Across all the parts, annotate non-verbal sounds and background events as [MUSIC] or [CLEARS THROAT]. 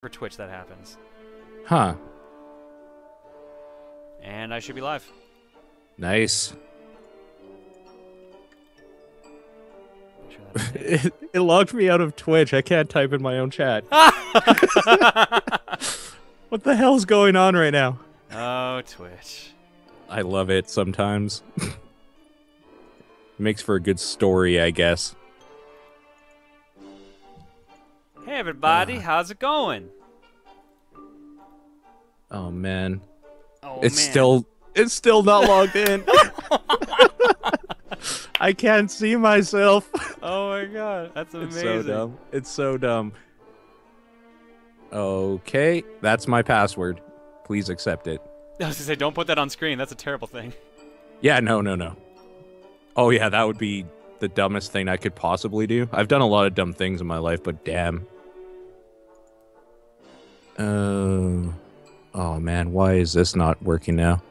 for Twitch that happens. Huh. And I should be live. Nice. Sure It, [LAUGHS] it logged me out of Twitch. I can't type in my own chat. [LAUGHS] What the hell's going on right now? oh, Twitch. I love it sometimes. [LAUGHS] Makes for a good story, I guess. Hey, everybody. Uh. How's it going? Oh man. Oh, it's man. still it's still not logged in. [LAUGHS] I can't see myself. Oh my god, that's amazing. It's so dumb. It's so dumb. Okay, that's my password. Please accept it. I was gonna say, don't put that on screen. That's a terrible thing. Yeah, no, no, no. Oh yeah, that would be the dumbest thing I could possibly do. I've done a lot of dumb things in my life, but damn. Uh, oh man, why is this not working now?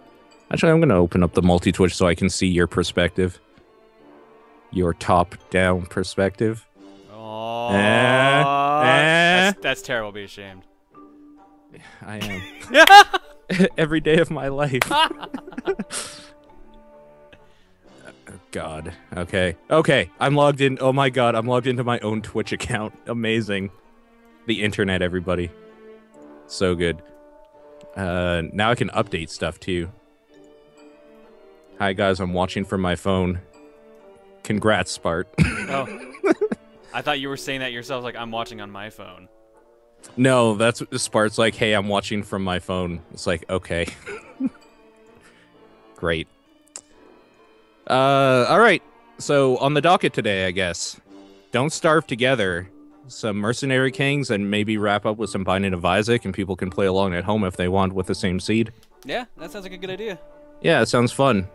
Actually, I'm gonna open up the multi Twitch so I can see your perspective. Your top-down perspective. Oh, Eh, eh. That's, that's terrible. Be ashamed. I am [LAUGHS] [LAUGHS] every day of my life. Oh, [LAUGHS] God. Okay. Okay. I'm logged in. Oh my God. I'm logged into my own Twitch account. Amazing. The internet, everybody. So good. Uh, now I can update stuff too. Hi guys. I'm watching from my phone. Congrats, Spart. [LAUGHS] oh, I thought you were saying that yourself. Like I'm watching on my phone. no, that's what Spart's like. Hey, I'm watching from my phone. It's like okay. [LAUGHS] Great. Uh, all right. So on the docket today, I guess, don't starve together. Some mercenary kings, and maybe wrap up with some Binding of Isaac, and people can play along at home if they want with the same seed. Yeah, that sounds like a good idea. Yeah, it sounds fun.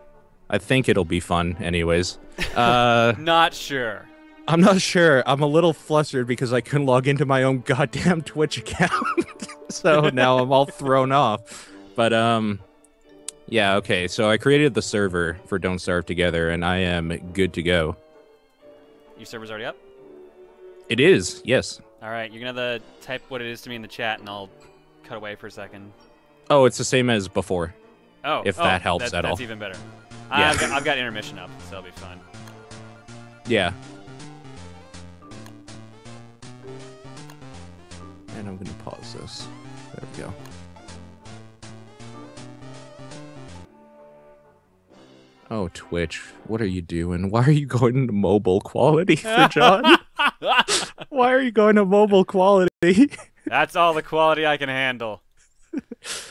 I think it'll be fun, anyways. [LAUGHS] Uh, Not sure. I'm not sure. I'm a little flustered because I couldn't log into my own [LAUGHS] goddamn Twitch account. [LAUGHS] so now I'm all thrown off. But um yeah, okay. So I created the server for Don't Starve Together and I am good to go. Your server's already up. It is. Yes. All right, you're gonna have to type what it is to me in the chat, and I'll cut away for a second. Oh, it's the same as before. Oh, If oh, that helps that's, at that's all. even better. Yeah. I've, got, I've got intermission up, so that'll be fine. Yeah. And I'm going to pause this. There we go. Oh, Twitch, what are you doing? Why are you going to mobile quality for [LAUGHS] Jon? Why are you going to mobile quality? [LAUGHS] That's all the quality I can handle.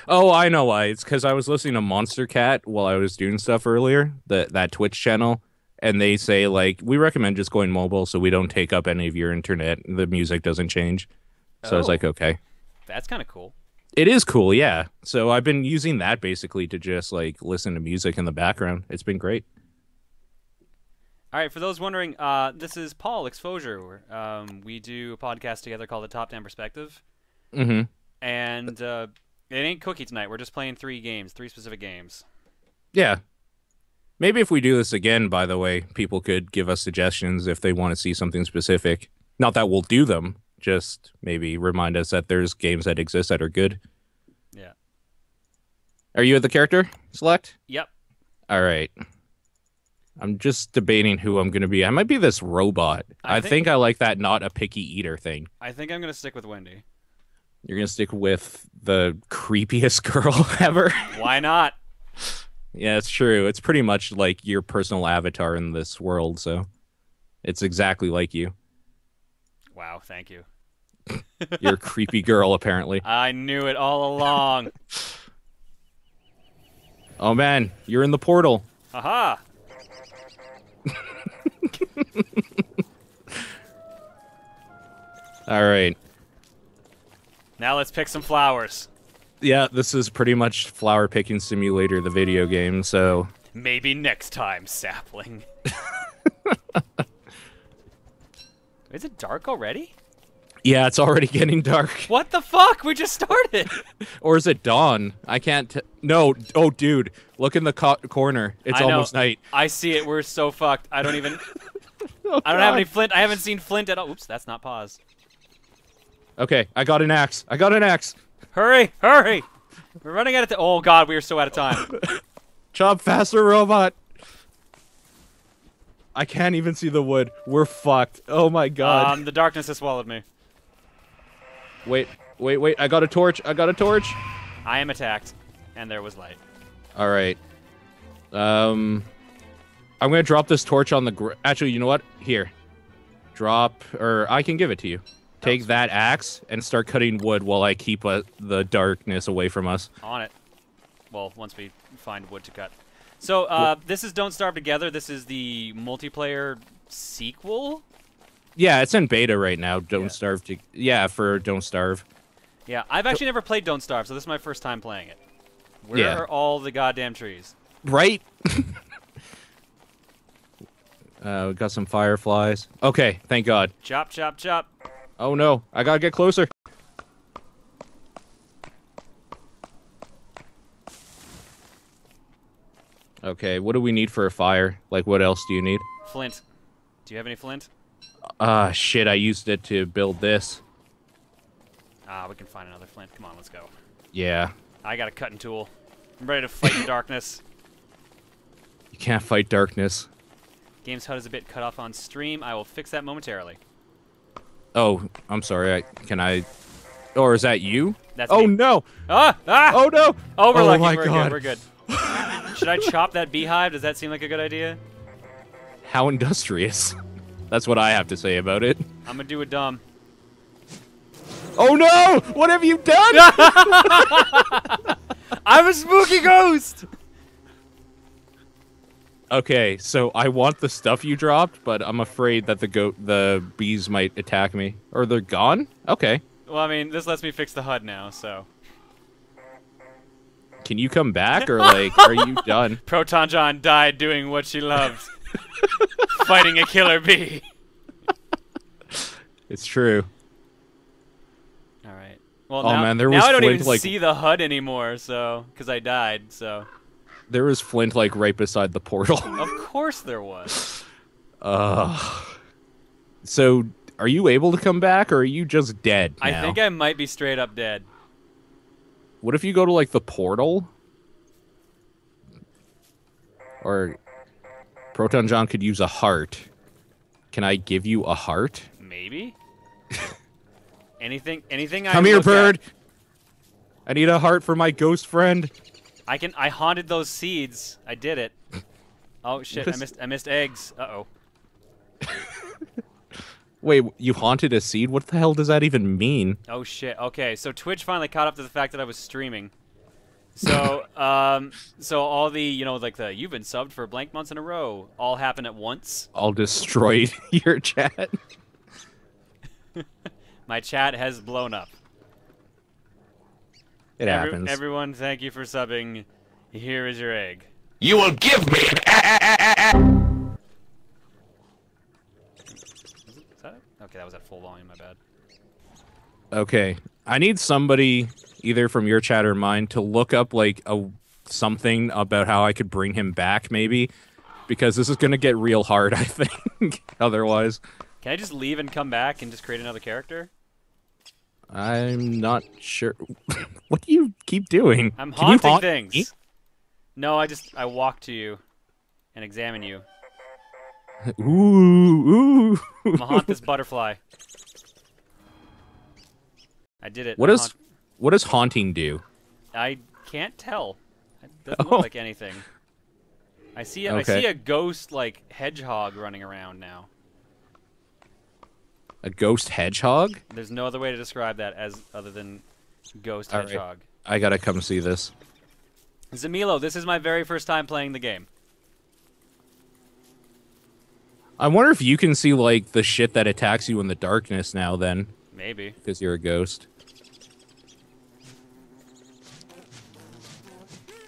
oh, I know why. It's because I was listening to Monstercat while I was doing stuff earlier, that that Twitch channel, and they say like we recommend just going mobile so we don't take up any of your internet. The music doesn't change. So I was Oh. like, okay, That's kind of cool. it is cool, yeah. So I've been using that basically to just like listen to music in the background. It's been great. All right, for those wondering, uh, this is Paul Exfauxsure. Um, we do a podcast together called The Top Down Perspective, Mm-hmm. and uh, it ain't cookie tonight. We're just playing three games, three specific games. Yeah. Maybe if we do this again, by the way, people could give us suggestions if they want to see something specific. Not that we'll do them, just maybe remind us that there's games that exist that are good. Yeah. Are you the character select? Yep. All right. I'm just debating who I'm going to be. I might be this robot. I I, think- think... I like that not a picky eater thing. I think I'm gonna stick with Wendy. You're going to stick with the creepiest [LAUGHS] girl ever. Why not? yeah, it's true. It's pretty much like your personal avatar in this world, so it's exactly like you. Wow, thank you. You're a [LAUGHS] creepy girl, apparently. I knew it all along. Oh man, you're in the portal. Aha! [LAUGHS] All right. Now let's pick some flowers. Yeah, this is pretty much Flower Picking Simulator, the video game. So Maybe next time, sapling. [LAUGHS] Is it dark already? Yeah, it's already [LAUGHS] getting dark. What the fuck? We just started. [LAUGHS] Or is it dawn? I can't. T- no. Oh, dude, look in the co- corner. It's almost night. I see it. We're so fucked. I don't even. [LAUGHS] Oh, I don't have any flint. I haven't seen flint at all. Oops, that's not pause. Okay, I got an axe. I got an axe. Hurry, hurry! We're running out of time. Oh god, we are so out of time. Chop faster, robot. I can't even see the wood. We're fucked. Oh my god. um, the darkness has swallowed me. Wait, wait, wait. I got a torch. I got a torch. I am attacked, and there was light. All right. Um, I'm gonna drop this torch on the. Gr- Actually, you know what? Here, drop, or I can give it to you. Take that axe and start cutting wood while I keep uh, the darkness away from us. On it. Well, once we find wood to cut. So, uh, this is Don't Starve Together. This is the multiplayer sequel. Yeah, it's in beta right now. Don't Yeah. starve. To- yeah, for Don't Starve. Yeah, I've actually never played Don't Starve, so this is my first time playing it. Where Yeah. are all the goddamn trees? Right. [LAUGHS] uh, we got some fireflies. Okay, thank God. Chop, chop, chop. Oh no, I gotta get closer. Okay, what do we need for a fire? Like, what else do you need? Flint. Do you have any flint? Ah, shit, I used it to build this. Ah, we can find another flint. Come on, let's go. Yeah, I got a cutting tool. I'm ready to fight the [COUGHS] darkness. you can't fight darkness. Games HUD is a bit cut off on stream. I will fix that momentarily. Oh, I'm sorry, I, can I... Or is that you? That's oh me. no! Ah! Ah! Oh no! Oh, we're oh lucky. my we're God. good. We're good. [LAUGHS] Should I chop that beehive? Does that seem like a good idea? How industrious. That's what I have to say about it. [LAUGHS] I'm gonna do a dumb. Oh no! What have you done? [LAUGHS] I'm a spooky ghost. Okay, so I want the stuff you dropped, but I'm afraid that the goat, the bees might attack me, or they're gone. Okay, Well, I mean, this lets me fix the HUD now, so. can you come back, or like, are you [LAUGHS] done? Proton Jon died doing what she loved, fighting a killer bee. It's true. All right. Well, Oh, now, man, there now was I don't Flint, even like- see the HUD anymore, so because I died. So There was Flint like right beside the portal. [LAUGHS] of course there was. uh, so are you able to come back, or are you just dead? I think I might be straight up dead. What if you go to like the portal? Or Proton Jon could use a heart. Can I give you a heart? Maybe. [LAUGHS] anything? Anything? I Come here, look at- bird. I need a heart for my ghost friend. I can. I haunted those seeds. I did it. [LAUGHS] Oh shit! I missed. I missed eggs. Uh oh. [LAUGHS] Wait, you haunted a seed? What the hell does that even mean? Oh shit. Okay, so Twitch finally caught up to the fact that I was streaming. So, um, so all the you know like the you've been subbed for blank months in a row all happen at once. I'll destroy [LAUGHS] your chat. [LAUGHS] My chat has blown up. It Every- happens. everyone, thank you for subbing. Here is your egg. You will give me an a- a- a- a- a- Is that it? Okay, that was at full volume. My bad. Okay, I need somebody either from your chat or mine to look up like a something about how I could bring him back, maybe, because this is gonna get real hard. [LAUGHS] I think. Otherwise, Can I just leave and come back and just create another character? I'm not sure. [LAUGHS] what do you keep doing? I'm Can you haunting haunt things. me? No, I just I walk to you and examine you. [LAUGHS] Ooh, ooh. I'm gonna haunt this butterfly. I did it. What I does haunt- what does haunting do? I can't tell. It doesn't Oh. look like anything. I see. I Okay. see a ghost like hedgehog running around now. A ghost hedgehog? There's no other way to describe that as other than ghost All right. hedgehog. I gotta come see this. Zamilo, this is my very first time playing the game. I wonder if you can see like the shit that attacks you in the darkness now. Then, Maybe. because you're a ghost.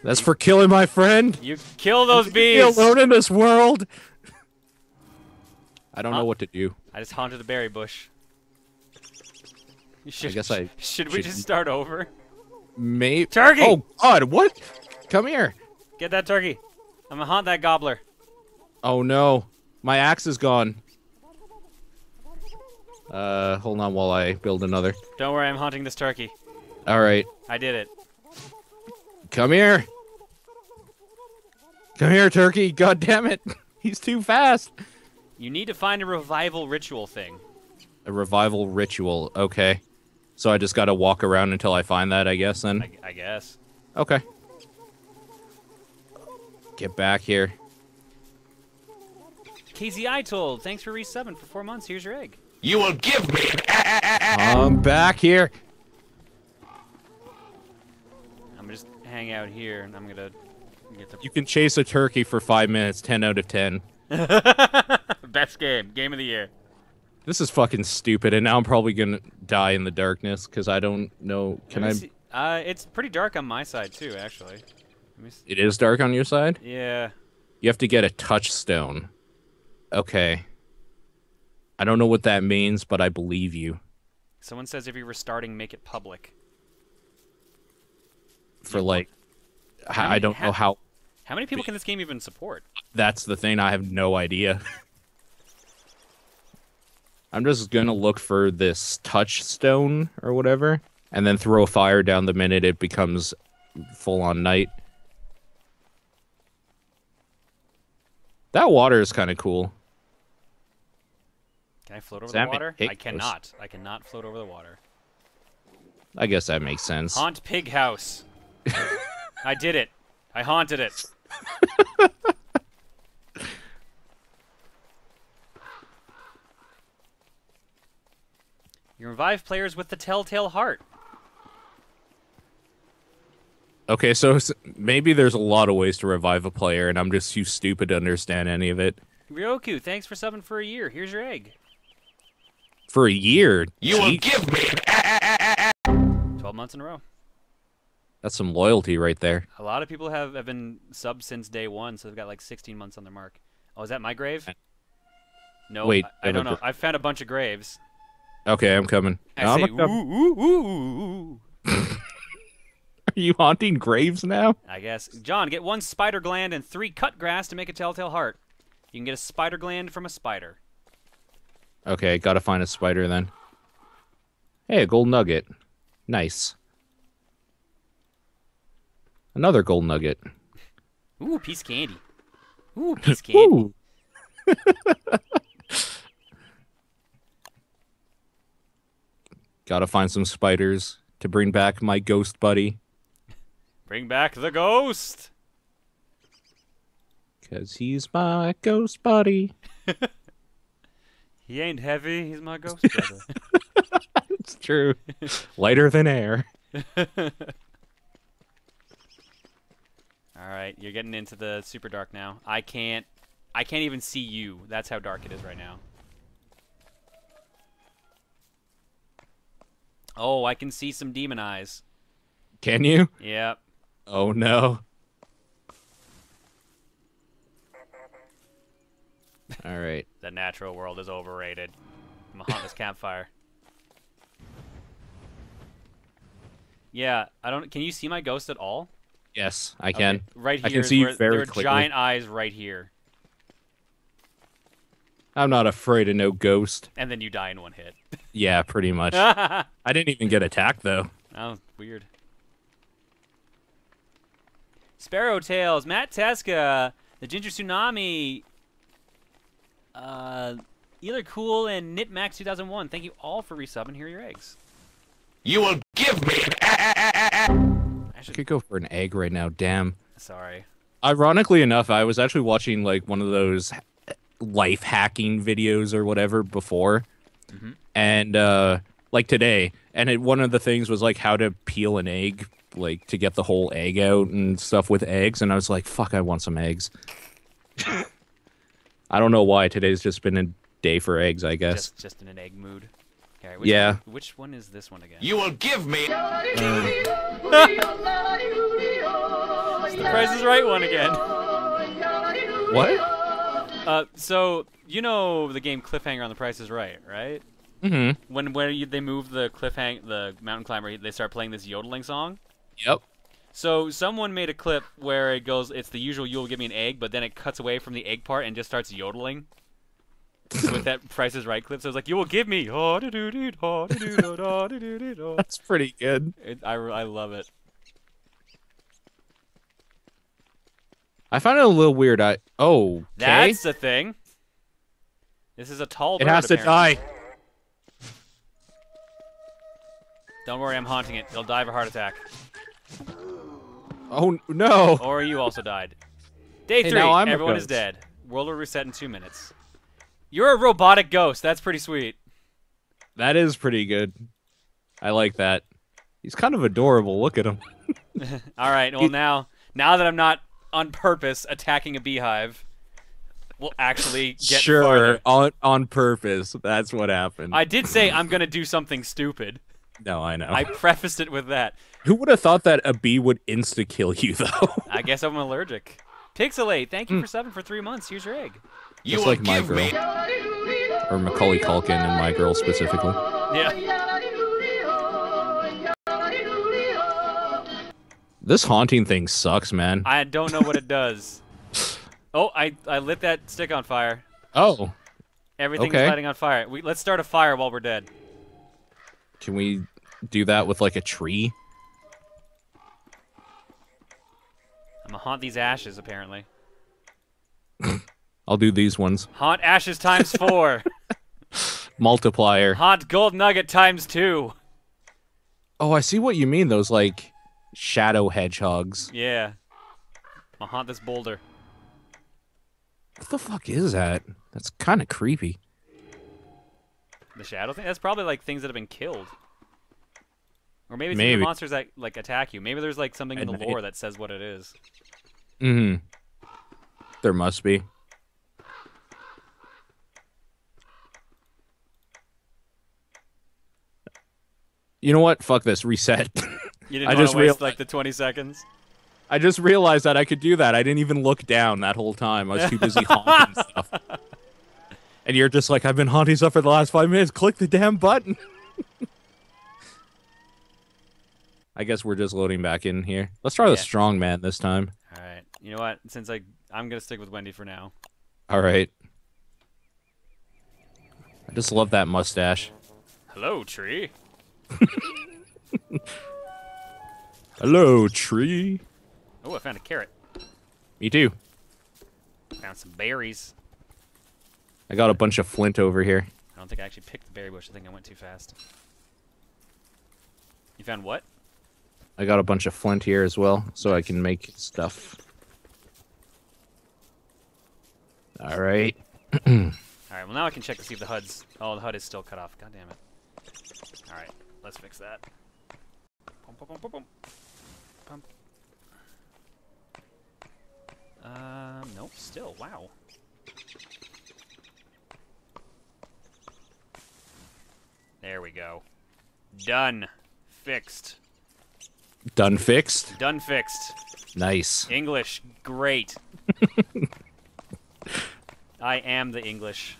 That's for killing my friend. You kill those Be bees. alone in this world. I don't Huh? know what to do. I just haunted a berry bush. You Should, guess I [LAUGHS] should we should- just start over? Maybe. Turkey! Oh God! What? Come here. Get that turkey. I'm gonna haunt that gobbler. Oh no, my axe is gone. Uh, hold on while I build another. Don't worry, I'm haunting this turkey. All right, I did it. come here. Come here, turkey. God damn it. [LAUGHS] He's too fast. You need to find a revival ritual thing. A revival ritual. Okay. So I just gotta walk around until I find that, I guess, then? I, I guess. Okay. Get back here. KZI told, thanks for resubbing for four months. Here's your egg. You will give me an I'm back here. I'm just hang out here, and I'm gonna get the You can chase a turkey for five minutes, 10 out of 10. [LAUGHS] best game, game of the year. This is fucking stupid, and now I'm probably gonna die in the darkness because I don't know. Can I? see- Uh, it's pretty dark on my side too, actually. Let me s It is dark on your side? yeah. You have to get a touchstone. Okay. I don't know what that means, but I believe you. Someone says if you're restarting, make it public. For like, h- How I don't how- know how. How many people can this game even support? That's the thing. I have no idea. I'm just gonna look for this touchstone or whatever, and then throw fire down the minute it becomes full on night. That water is kind of cool. Can I float over the water? I cannot. I cannot float over the water. I guess that makes sense. Haunt pig house. [LAUGHS] I did it. I haunted it. [LAUGHS] You revive players with the telltale heart. Okay, so maybe there's a lot of ways to revive a player, and I'm just too stupid to understand any of it. Ryoku, thanks for subbing for a year. Here's your egg. For a year, You will give me 12 months in a row. That's some loyalty right there. A lot of people have, have been subbed since day one, so they've got like 16 months on their mark. Oh, is that my grave? No, Wait, I, I don't know. I found a bunch of graves. Okay, I'm coming. I I'm say, a com- ooh, ooh, ooh, [LAUGHS] ooh. Are you haunting graves now? I guess. Jon, get one spider gland and three cut grass to make a telltale heart. You can get a spider gland from a spider. Okay, gotta find a spider then. Hey, a gold nugget. Nice. Another gold nugget. Ooh, piece of candy. Ooh, [LAUGHS] piece of candy. Gotta find some spiders to bring back my ghost buddy. Bring back the ghost. Cause he's my ghost buddy. [LAUGHS] He ain't heavy. He's my [LAUGHS] ghost brother. It's true. Lighter than air. All right, you're getting into the super dark now. I can't. I can't even see you. That's how dark it is right now. Oh, I can see some demon eyes. Can you? Yep. Oh no. All right. The natural world is overrated. I'm gonna haunt this [LAUGHS] campfire. Yeah, I don't. Can you see my ghost at all? Yes, I can. Okay, Right I can see you where- very There are clearly. giant eyes right here, I'm not afraid of no ghost. and then you die in one hit. [LAUGHS] Yeah, pretty much. [LAUGHS] I didn't even get attacked though. Oh, weird. Sparrow Tails, Matt Teska, the Ginger Tsunami, uh, Either Cool and Nitmax 2001. Thank you all for resubbing. Here are your eggs. You will give me I Actually, could go for an egg right now. Damn. sorry. Ironically enough, I was actually watching like one of those life hacking videos or whatever before, and uh, like today, and it, one of the things was like how to peel an egg, like to get the whole egg out and stuff with eggs, and I was like, "Fuck, I want some eggs." [LAUGHS] I don't know why today's just been a day for eggs. I guess. Just, just in an egg mood. Okay, which Yeah. One, which one is this one again? You will give me [LAUGHS] It's the Price is Right one again. What? Uh, so you know the game Cliffhanger on The Price is Right, right? Mm-hmm. When when you, they move the cliffhang the mountain climber, they start playing this yodeling song. Yep. So someone made a clip where it goes, it's the usual "you'll give me an egg," but then it cuts away from the egg part and just starts yodeling. With that Price is Right clip. So it's like, you will give me. That's pretty good. It- I, I love it. I find it a little weird. I oh, okay. That's the thing. This is a tall it bird, has to die. Don't worry, I'm haunting it. It'll die of a heart attack. Oh no! Or you also died. Day Hey, three. Everyone is dead. World will reset in two minutes. You're a robotic ghost. That's pretty sweet. That is pretty good. I like that. He's kind of adorable. Look at him. [LAUGHS] [LAUGHS] All right. Well, now, now that I'm not on purpose attacking a beehive, we'll actually get sure, farther. on on purpose. That's what happened. I did say I'm gonna do something stupid. no, I know. I prefaced it with that. Who would have thought that a bee would insta kill you though? I guess I'm allergic. Pixelate, thank you hmm. for subbing for three months. Here's your egg. You Just like my girl, me. or Macaulay Culkin and my girl specifically. Yeah. This haunting thing sucks, man. I don't know what it does. [LAUGHS] Oh, I, I lit that stick on fire. Oh, Everything's Okay. lighting on fire. We, let's start a fire while we're dead. can we do that with like a tree? I'm gonna haunt these ashes, apparently. [LAUGHS] I'll do these ones. Haunt ashes times four. [LAUGHS] Multiplier. haunt gold nugget times two. Oh, I see what you mean. Those like shadow hedgehogs. Yeah. I'll haunt this boulder. What the fuck is that? That's kind of creepy. The shadow thing? That's probably like things that have been killed. Or maybe it's Maybe. even monsters that like attack you. Maybe there's like something in the lore that says what it is. Mm-hmm. There must be. You know what? Fuck this. Reset. [LAUGHS] You didn't I just waste like the 20 seconds. I just realized that I could do that. I didn't even look down that whole time. I was too busy haunting [LAUGHS] stuff. And you're just like, I've been haunting stuff for the last five minutes. Click the damn button. [LAUGHS] I guess we're just loading back in here. Let's try the strong man this time. All right. You know what? Since I I'm gonna stick with Wendy for now. All right. I just love that mustache. Hello, tree. Hello, tree. Oh, I found a carrot. Me too. Found some berries. I got a bunch of flint over here. I don't think I actually picked the berry bush. I think I went too fast. You found what? I got a bunch of flint here as well, so I can make stuff. All right. [CLEARS THROAT] All right. Well, now I can check to see if the HUD's. Oh, the HUD is still cut off. God damn it. All right. Let's fix that. Pum, pum, pum, pum, pum. Pum. Um. Nope. Still. Wow. There we go. Done. Fixed. Done fixed. Done fixed. Nice. English. Great. [LAUGHS] I am the English.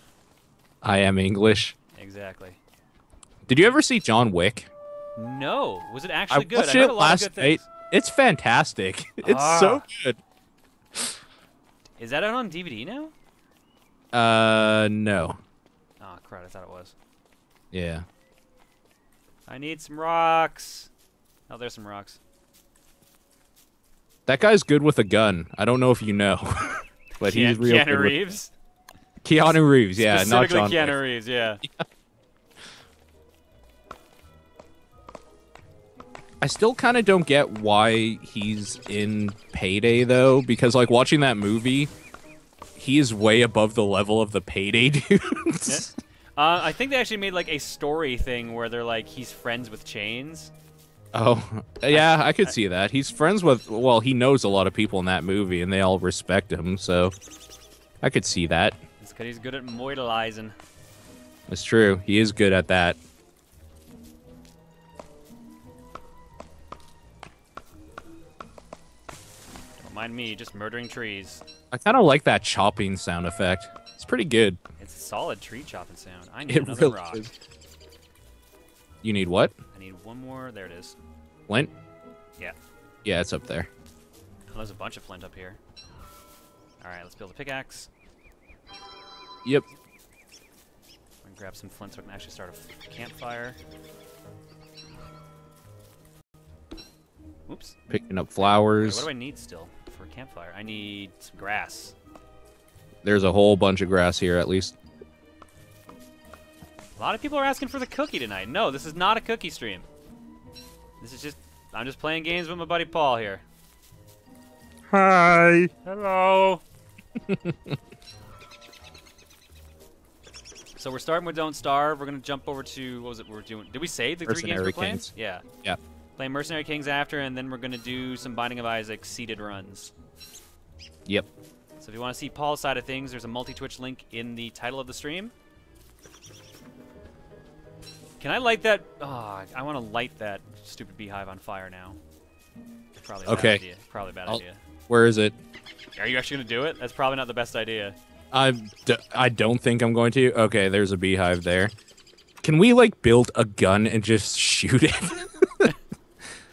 I am English. Exactly. Did you ever see John Wick? No. Was it I actually good? watched I it last night. It's fantastic. [LAUGHS] It's Ah. so good. Is that out on DVD now? Uh, no. Oh, crud. I thought it was. Yeah. I need some rocks. Oh, there's some rocks. That guy's good with a gun. I don't know if you know, [LAUGHS] but Keanu, he's real Keanu Reeves? Keanu Reeves, yeah, not John. Keanu Reeves, yeah. [LAUGHS] I still kind of don't get why he's in Payday though, because like watching that movie, he is way above the level of the Payday [LAUGHS] dudes. Uh, I think they actually made like a story thing where they're like, he's friends with chains. Oh, yeah, I could see that. He's friends with, well, he knows a lot of people in that movie, and they all respect him, so I could see that. It's because he's good at modelizing. It's true. He is good at that. Mind me, just murdering trees. I kind of like that chopping sound effect. It's pretty good. It's a solid tree chopping sound. I need It another really rock. is. You need what? I need one more. There it is. Flint? Yeah. Yeah, it's up there. Oh, there's a bunch of flint up here. All right, let's build a pickaxe. Yep. grab some flint so I can actually start a campfire. Oops. Picking up Wait, flowers. what do I need still for a campfire? I need some grass. There's a whole bunch of grass here, at least. A lot of people are asking for the cookie tonight. No, this is not a cookie stream. This is just I'm just playing games with my buddy Paul here. Hi. Hello. [LAUGHS] so we're starting with Don't Starve. We're gonna jump over to what was it we're doing? Did we say the three games Mercenary we're playing? Kings. Yeah. Yeah. Playing Mercenary Kings after, and then we're gonna do some Binding of Isaac seeded runs. Yep. So if you want to see Paul's side of things, there's a multi-Twitch link in the title of the stream. Can I light that? Oh, I want to light that stupid beehive on fire now. Probably a bad Okay. idea. Probably a bad I'll- idea. Where is it? Are you actually gonna do it? That's probably not the best idea. I d- I don't think I'm going to. Okay, there's a beehive there. Can we like build a gun and just shoot it? [LAUGHS]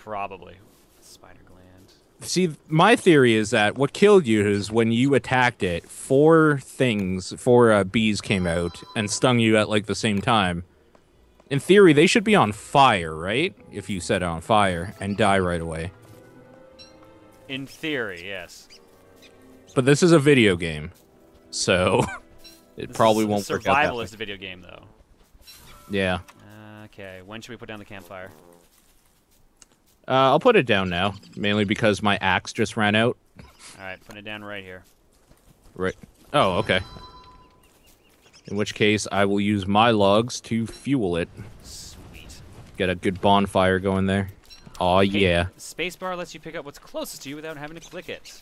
Probably. Spider gland. See, my theory is that what killed you is when you attacked it, four things, four uh, bees came out and stung you at like the same time. In theory, they should be on fire, right? If you set it on fire and die right away. In theory, yes. But this is a video game, so [LAUGHS] it This probably won't work out. that way. Survivalist video game, though. Yeah. Okay, when should we put down the campfire? Uh, I'll put it down now, mainly because my axe just ran out. All right, put it down right here. Right. Oh, okay. In which case, I will use my logs to fuel it. Sweet. Get a good bonfire going there. Aw, Okay, yeah. Spacebar lets you pick up what's closest to you without having to click it.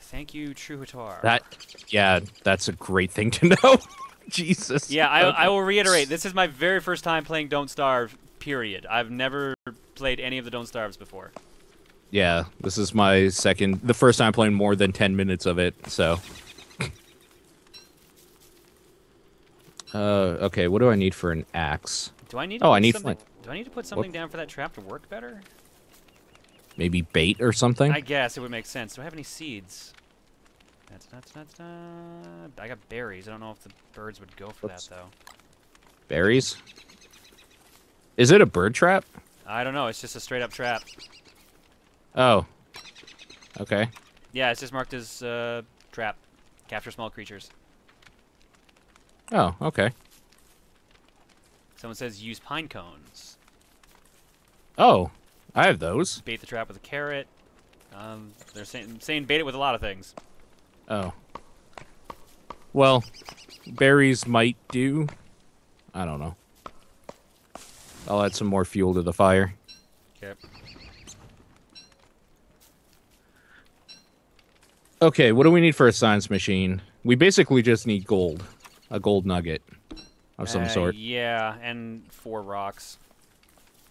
Thank you, True Hatar. That, yeah, that's a great thing to [LAUGHS] know. Jesus. Yeah, I. I will reiterate. This is my very first time playing Don't Starve. Period. I've never played any of the Don't Starves before. Yeah, this is my second, the first time playing more than 10 minutes of it, so. Uh, okay, what do I need for an axe? Do I need? To Oh, put I need flint. Do I need to put something down for that trap to work better? Maybe bait or something? I guess it would make sense. Do I have any seeds? That's that's that's. Uh, I got berries. I don't know if the birds would go for Whoops. that though. Berries? Is it a bird trap? I don't know. It's just a straight up trap. Oh. Okay. Yeah, it's just marked as uh, trap. Capture small creatures. Oh, okay. Someone says use pine cones. Oh, I have those. Bait the trap with a carrot. Um, they're saying saying bait it with a lot of things. Oh. Well, berries might do. I don't know. I'll add some more fuel to the fire. Okay. Okay, what do we need for a science machine? We basically just need gold. A gold nugget of some Uh, sort. Yeah, and four rocks.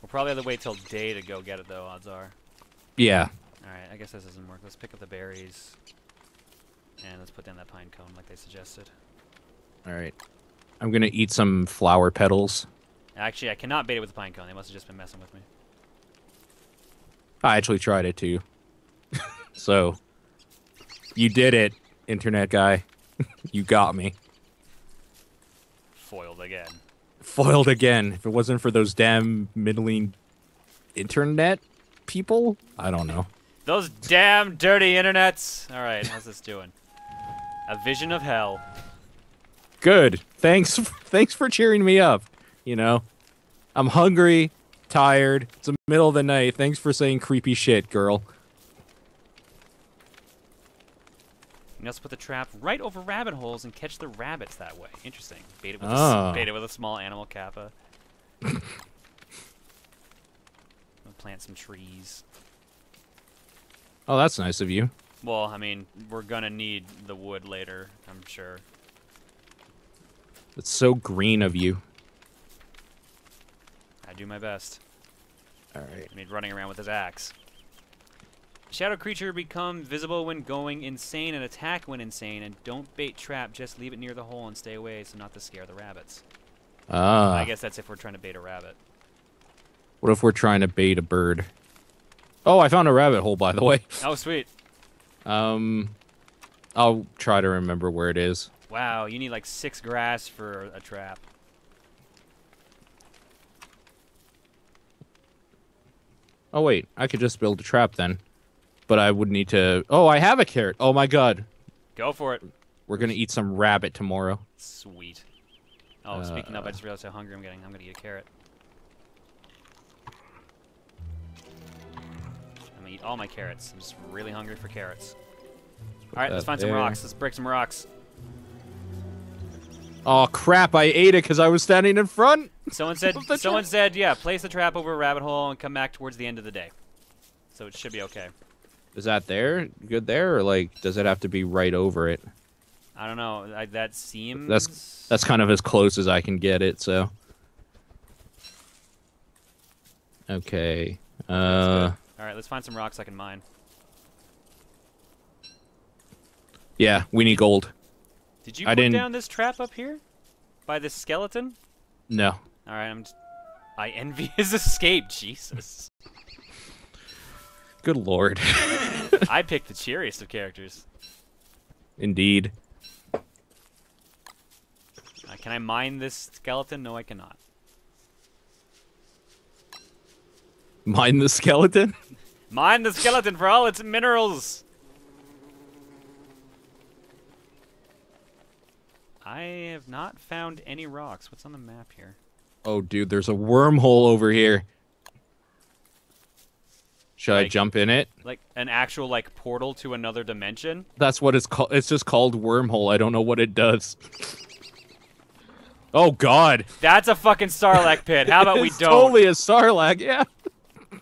We'll probably have to wait till day to go get it, though. Odds are. Yeah. All right, I guess this doesn't work. Let's pick up the berries, and let's put down that pine cone like they suggested. All right. I'm going to eat some flower petals. Actually, I cannot bait it with a pine cone. They must have just been messing with me. I actually tried it too. [LAUGHS] so, you did it, internet guy. [LAUGHS] you got me. Foiled again. Foiled again. If it wasn't for those damn middling internet people, I don't know. Those damn dirty internets. All right, how's this doing? A vision of hell. Good. Thanks. [LAUGHS] Thanks for cheering me up. You know, I'm hungry, tired. It's the middle of the night. Thanks for saying creepy shit, girl. You also put the trap right over rabbit holes and catch the rabbits that way. Interesting. Bait it with, a, Ah. bait it with a small animal kappa. [LAUGHS] Plant some trees. Oh, that's nice of you. Well, I mean, we're gonna need the wood later, I'm sure. It's so green of you. Do my best. All right. I mean, running around with his axe. Shadow creature become visible when going insane and attack when insane. And don't bait trap, just leave it near the hole and stay away so not to scare the rabbits. Ah. I guess that's if we're trying to bait a rabbit. What if we're trying to bait a bird? Oh, I found a rabbit hole, by the way. Oh, sweet. Um, I'll try to remember where it is. Wow, you need like six grass for a trap. Oh wait, I could just build a trap then. But I would need to. Oh, I have a carrot. Oh my god, Go for it. we're gonna eat some rabbit tomorrow. Sweet. Oh, speaking of, I Uh. just realized how hungry I'm getting. I'm gonna eat a carrot. I'm gonna eat all my carrots. I'm just really hungry for carrots. All right, let's find some rocks. Let's break some rocks. Oh crap! I ate it because I was standing in front. Someone said. [LAUGHS] Someone trap. said, yeah, place the trap over a rabbit hole and come back towards the end of the day. So it should be okay. Is that there? Good there, or like, does it have to be right over it? I don't know. I, that seems. That's that's kind of as close as I can get it. So. Okay. Uh. All right, let's find some rocks I can mine. Yeah, we need gold. Did you I put didn't- down this trap up here? By this skeleton? No. All right, I'm. Just, I envy his escape. Jesus. Good lord. [LAUGHS] I picked the cheeriest of characters. Indeed. Uh, can I mine this skeleton? No, I cannot. Mine the skeleton. [LAUGHS] Mine the skeleton for all its minerals. I have not found any rocks. What's on the map here? Oh, dude, there's a wormhole over here. Should I jump in it? Like an actual like portal to another dimension? That's what it's called. It's just called wormhole. I don't know what it does. Oh God! That's a fucking Sarlacc pit. How about we [LAUGHS] don't? Totally a Sarlacc. Yeah. [LAUGHS] All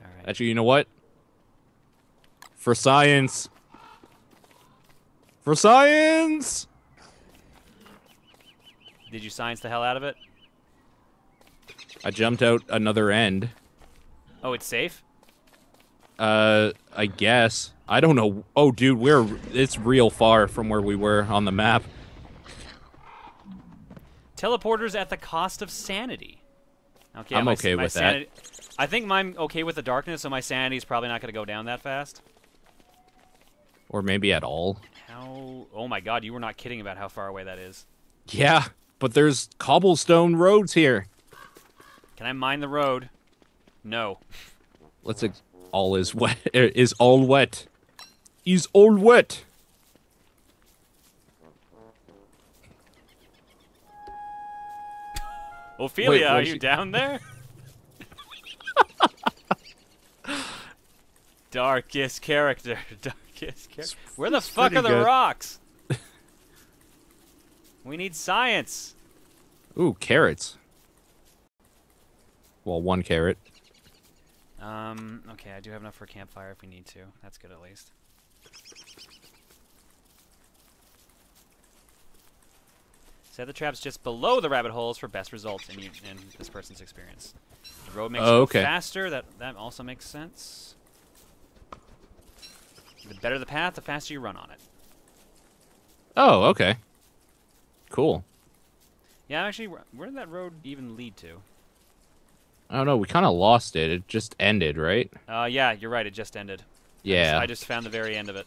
right. Actually, you know what? For science. For science. Did you science the hell out of it? I jumped out another end. Oh, it's safe. Uh, I guess. I don't know. Oh, dude, we're it's real far from where we were on the map. Teleporters at the cost of sanity. Okay, I'm my- okay my with that. I think I'm okay with the darkness, so my sanity's probably not going to go down that fast. Or maybe at all. How? Oh my God, you were not kidding about how far away that is. Yeah, but there's cobblestone roads here. Can I mine the road? No. Let's ex- all is wet [LAUGHS] er, is all wet. Is all wet. [LAUGHS] Ophelia, are you she- down there? [LAUGHS] Darkest character. Darkest Where the fuck are the good. rocks? [LAUGHS] we need science. Ooh, carrots. Well, one carrot. Um, okay, I do have enough for a campfire if we need to. That's good at least. Set the traps just below the rabbit holes for best results in, you, in this person's experience. The road makes Oh, okay. faster. That that also makes sense. The better the path, the faster you run on it. Oh, okay. Cool. Yeah, actually, where did that road even lead to? I don't know. We kind of lost it. It just ended, right? Uh, yeah, you're right. It just ended. Yeah. I just found the very end of it.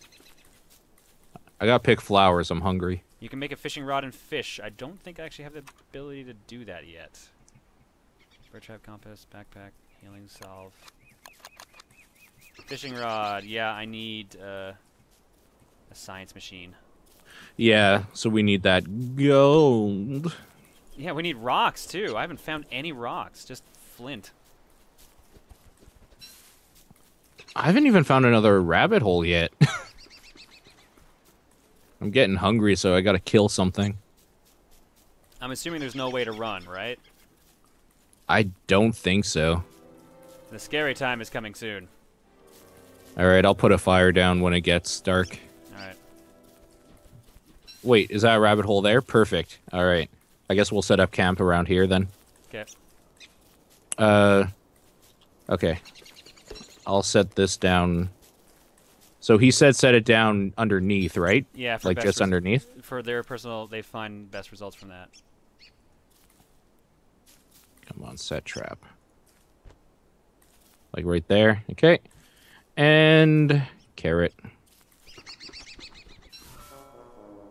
I got to pick flowers. I'm hungry. You can make a fishing rod and fish. I don't think I actually have the ability to do that yet. Bird trap, compass, backpack, healing salve. Fishing rod. Yeah, I need uh, a science machine. Yeah. So we need that gold. Yeah, we need rocks too. I haven't found any rocks. Just flint. I haven't even found another rabbit hole yet. [LAUGHS] I'm getting hungry, so I got to kill something. I'm assuming there's no way to run, right? I don't think so. The scary time is coming soon. All right, I'll put a fire down when it gets dark. All right. Wait, is that a rabbit hole there? Perfect. All right. I guess we'll set up camp around here then. Okay. Uh, okay. I'll set this down. So he said set it down underneath, right? Yeah, for Like just underneath? For their personal, they find best results from that. Come on, set trap. Like right there. Okay. And carrot.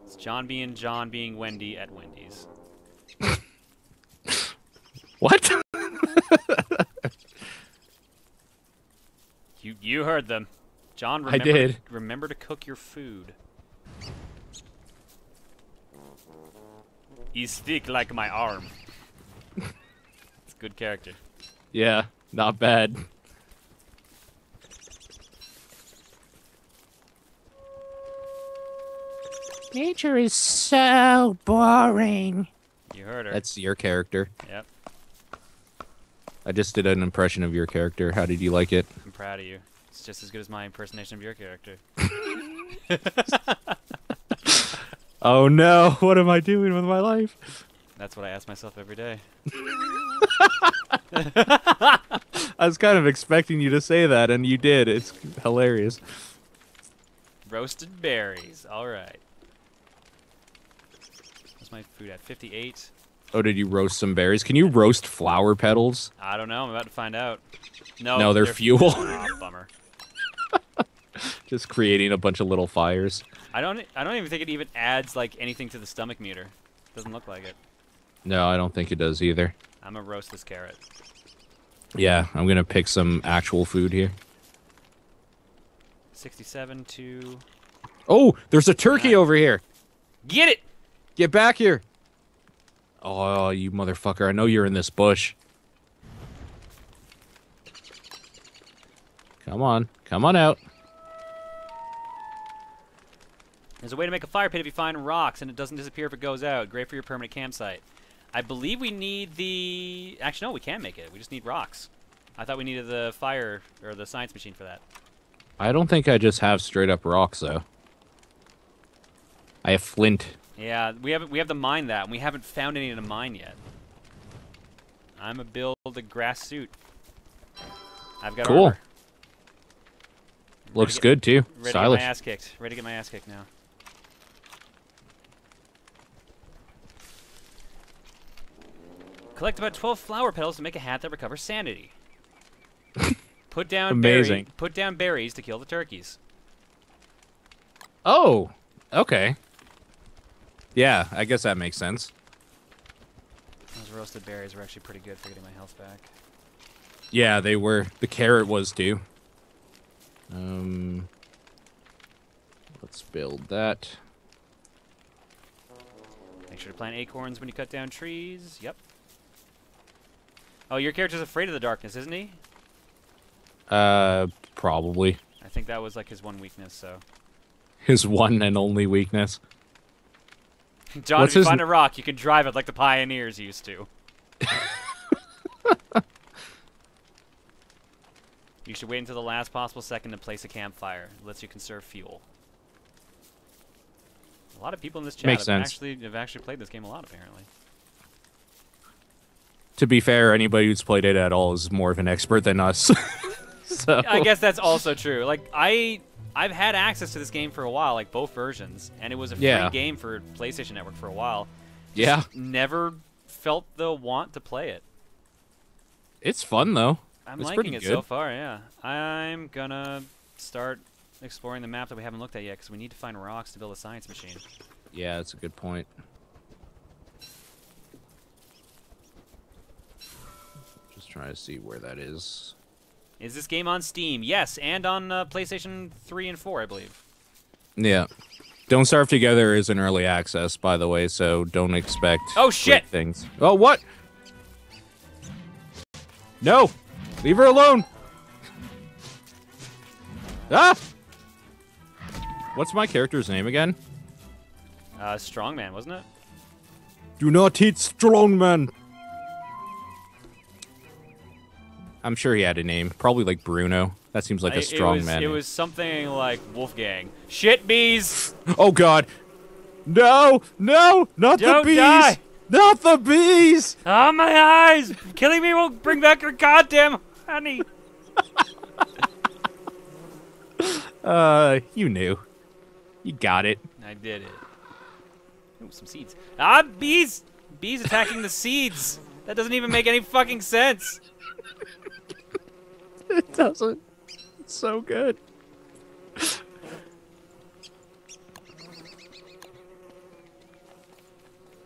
It's Jon being Jon being Wendy at Wendy's. [LAUGHS] What? [LAUGHS] You you heard them. Jon, I did. Remember to cook your food. He's thick like my arm. [LAUGHS] it's a good character. yeah, not bad. Nature is so boring. You heard her. That's your character. Yep, I just did an impression of your character. How did you like it? I'm proud of you. It's just as good as my impersonation of your character. [LAUGHS] [LAUGHS] Oh no, what am I doing with my life? That's what I ask myself every day. [LAUGHS] I was kind of expecting you to say that, and you did. It's hilarious. Roasted berries. All right. My food at? 58. Oh, did you roast some berries? Can you roast flower petals? I don't know. I'm about to find out. No. No, they're fuel. [LAUGHS] Aw, bummer. [LAUGHS] Just creating a bunch of little fires. I don't. I don't even think it even adds like anything to the stomach meter. Doesn't look like it. No, I don't think it does either. I'm gonna roast this carrot. Yeah, I'm gonna pick some actual food here. 67 to. Oh, there's a turkey over here. Get it! Get back here. Oh, you motherfucker. I know you're in this bush. Come on. Come on out. There's a way to make a fire pit if you find rocks and it doesn't disappear if it goes out. Great for your permanent campsite. I believe we need the. Actually, no, we can make it. We just need rocks. I thought we needed the fire or the science machine for that. I don't think I just have straight up rocks, though. I have flint. Yeah, we haven't. We have to mine that, and we haven't found any to mine yet. I'm a build a grass suit. I've got Cool. armor. Looks get- good, too. Ready to get Stylish. my ass kicked. Ready to get my ass kicked now. Collect about 12 flower petals to make a hat that recovers sanity. [LAUGHS] put down Amazing. berry- put down berries to kill the turkeys. Oh, okay. Yeah, I guess that makes sense. Those roasted berries were actually pretty good for getting my health back. Yeah, they were. The carrot was too. Um, let's build that. Make sure to plant acorns when you cut down trees. Yep. Oh, your character's afraid of the darkness, isn't he? Uh, probably I think that was like his one weakness. So, his one and only weakness. Jon, What's if you find a rock, you can drive it like the pioneers used to. [LAUGHS] you should wait until the last possible second to place a campfire. It lets you conserve fuel. A lot of people in this chat Makes have sense. actually have actually played this game a lot, apparently. To be fair, anybody who's played it at all is more of an expert than us. [LAUGHS] so I guess that's also true. Like I I've had access to this game for a while, like both versions, and it was a free Yeah. game for PlayStation Network for a while. yeah, Never felt the want to play it. it's fun though. I'm It's liking it good. so far, yeah. I'm gonna start exploring the map that we haven't looked at yet because we need to find rocks to build a science machine. Yeah, that's a good point. Just trying to see where that is. Is this game on Steam? Yes, and on uh, PlayStation 3 and 4, I believe. Yeah. Don't Starve Together is an early access, by the way, so don't expect Oh, shit! things. Oh, what? No! Leave her alone! Ah! What's my character's name again? Uh, Strongman, wasn't it? Do not hit Strongman! I'm sure he had a name. Probably like Bruno. That seems like a strong it was, man. It name. was something like Wolfgang. Shit bees! [GASPS] Oh god. No! No! Not Don't the bees! die! Not the bees! Oh, my eyes! Killing me won't bring back your goddamn honey! [LAUGHS] Uh, you knew. You got it. I did it. Ooh, some seeds. Ah, bees! Bees attacking the seeds! That doesn't even make any fucking sense! It doesn't. It's so good.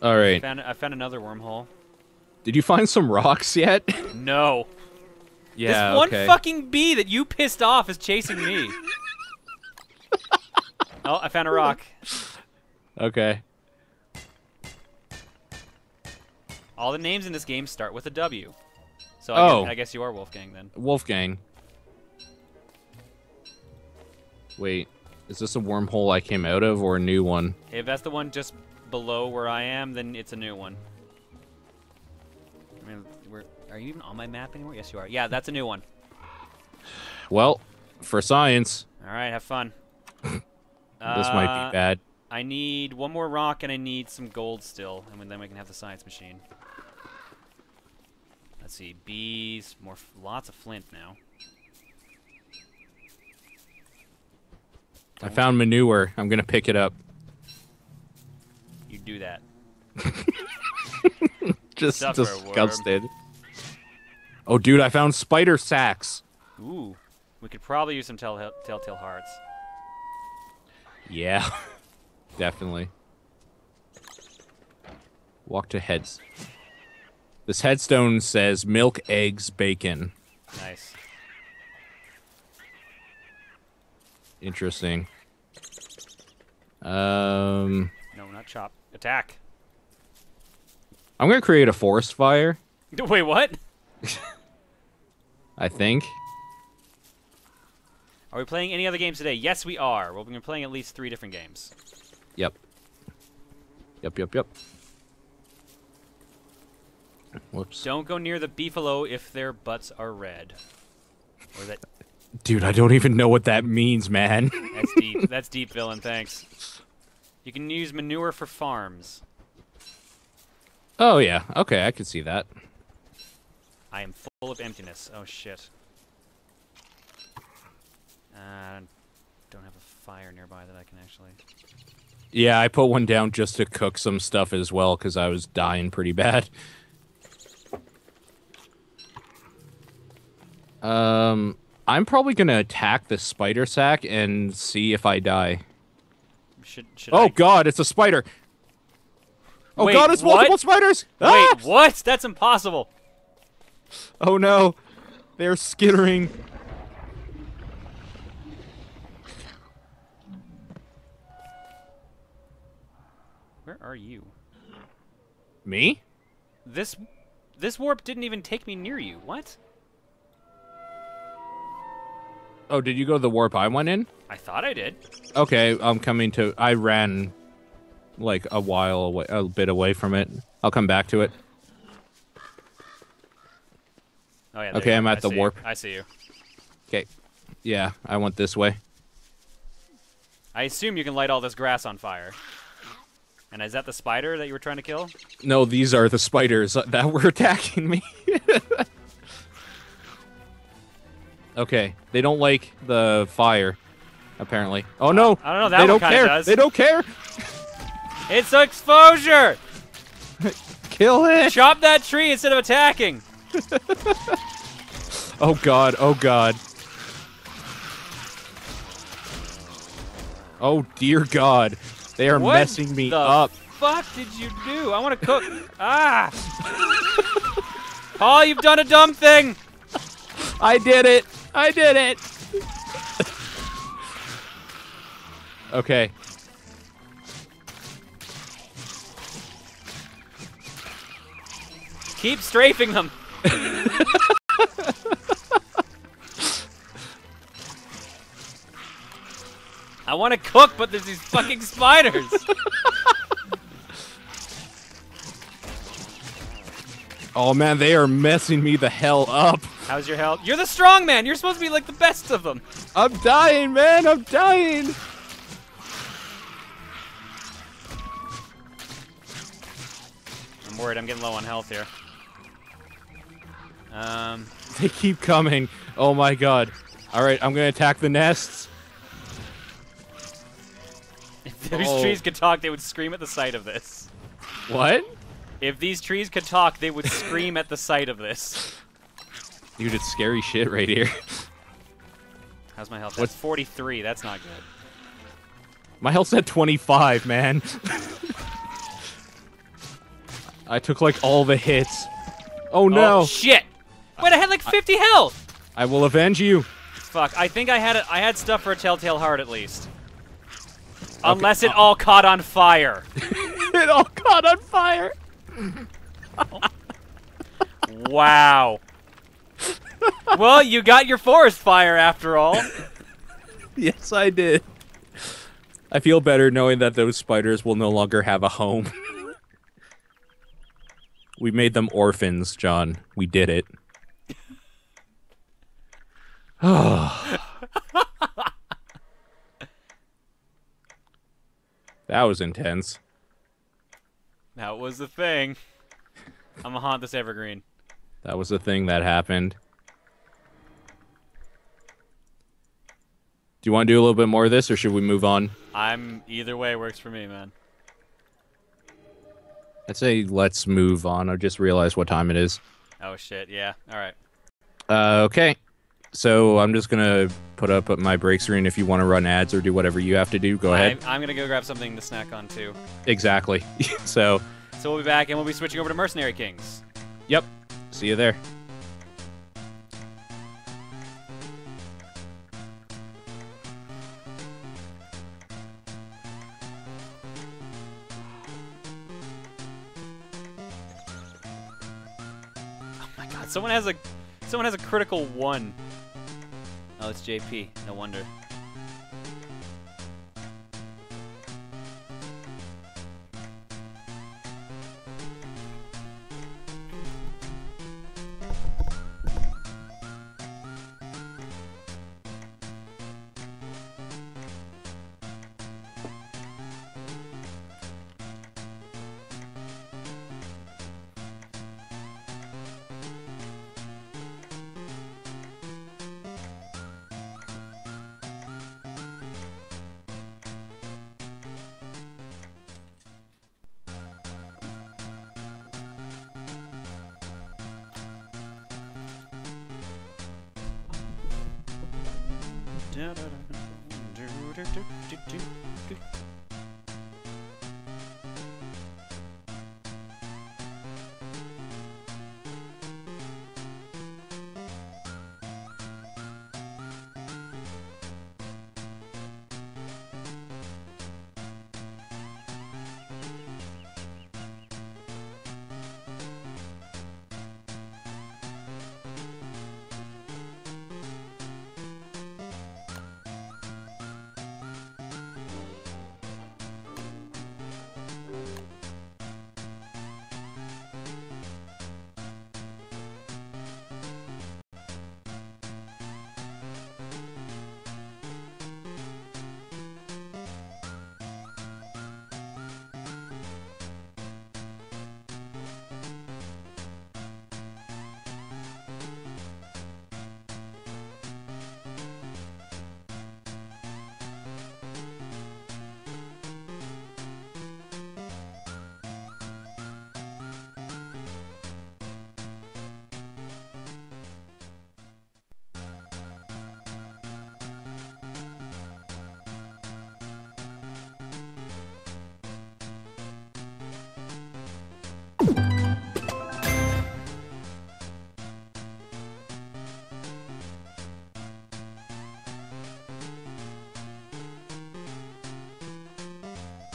All right. Found I found another wormhole. Did you find some rocks yet? No. [LAUGHS] yeah. this one okay. fucking bee that you pissed off is chasing me. [LAUGHS] oh, I found a rock. Okay. All the names in this game start with a W. So I, Oh. guess, I guess you are Wolfgang then. Wolfgang. Wait, is this a wormhole I came out of or a new one? If that's the one just below where I am, then it's a new one. I mean, we're, are you even on my map anymore? Yes, you are. Yeah, that's a new one. Well, for science, All right, have fun. [LAUGHS] this might Uh, be bad. I need one more rock and I need some gold still, and then we can have the science machine. Let's see, bees, more, lots of flint now. I found manure. I'm gonna pick it up. You do that. [LAUGHS] Just Suffer, disgusted. Oh, dude, I found spider sacks. Ooh, we could probably use some tell- telltale hearts. Yeah, [LAUGHS] definitely. Walk to heads. This headstone says milk, eggs, bacon. Nice. Interesting. Um, No, not chop. Attack. I'm gonna create a forest fire. [LAUGHS] Wait, what? [LAUGHS] I think. Are we playing any other games today? Yes, we are. Well, been playing at least three different games. Yep. Yep. Yep. Yep. Whoops. Don't go near the beefalo if their butts are red. Or that Dude, I don't even know what that means, man. [LAUGHS] that's deep. That's deep, villain. Thanks. You can use manure for farms. oh yeah. Okay, I can see that. I am full of emptiness. Oh shit. Uh, don't have a fire nearby that I can actually. Yeah, I put one down just to cook some stuff as well because I was dying pretty bad. [LAUGHS] Um, I'm probably gonna attack the spider sack and see if I die. Should should Oh I? God, it's a spider! Oh Wait, God, it's what? multiple spiders! Wait, Ah! what? That's impossible. Oh no, they're skittering. Where are you? Me? This this warp didn't even take me near you. What? Oh, did you go to the warp I went in? I thought I did. Okay, I'm coming to. I ran like a while away, a bit away from it. I'll come back to it. Oh yeah. Okay, I'm at I the see you. warp. I see you. Okay. Yeah, I went this way. I assume you can light all this grass on fire. And is that the spider that you were trying to kill? No, these are the spiders that were attacking me. [LAUGHS] okay, they don't like the fire, apparently. Oh no! I don't know, that they don't care. does. They don't care. It's Exfauxsure! [LAUGHS] Kill it! Chop that tree instead of attacking! [LAUGHS] Oh god! Oh god! Oh dear God! They are What messing me the up. fuck did you do? I want to cook. ah! [LAUGHS] Paul, you've done a dumb thing! I did it! I did it! okay. Keep strafing them! [LAUGHS] I want to cook, but there's these fucking spiders! [LAUGHS] Oh man, they are messing me the hell up. How's your health? You're the strong man! You're supposed to be like the best of them! I'm dying, man. I'm dying. I'm worried I'm getting low on health here. Um, They keep coming. Oh my god. All right, I'm gonna attack the nests. [LAUGHS] if these Oh. trees could talk, they would scream at the sight of this. What? If these trees could talk, they would scream at the sight of this. Dude, it's scary shit right here. How's my health? What- That's 43. That's not good. My health's at 25, man. [LAUGHS] I took like all the hits. Oh, oh no! Oh, shit! Wait, I had like 50 health! I will avenge you. Fuck, I think I had a, I had stuff for a Telltale Heart at least. Unless uh, [LAUGHS] it all caught on fire. it all caught on fire. Wow. well, you got your forest fire after all. Yes, I did. I feel better knowing that those spiders will no longer have a home. we made them orphans, Jon. We did it. [SIGHS] that was intense. That was the thing. I'm gonna haunt this evergreen. That was the thing that happened. Do you want to do a little bit more of this, or should we move on? I'm either way works for me, man. I'd say let's move on. I just realized what time it is. Oh shit, yeah. All right. Uh, okay. So I'm just gonna put up my break screen. If you want to run ads or do whatever you have to do, go ahead. I, I'm gonna go grab something to snack on too. Exactly. [LAUGHS] so, So we'll be back and we'll be switching over to Mercenary Kings. yep. See you there. Oh my god, someone has a someone has a critical one. Oh, it's JP. No wonder.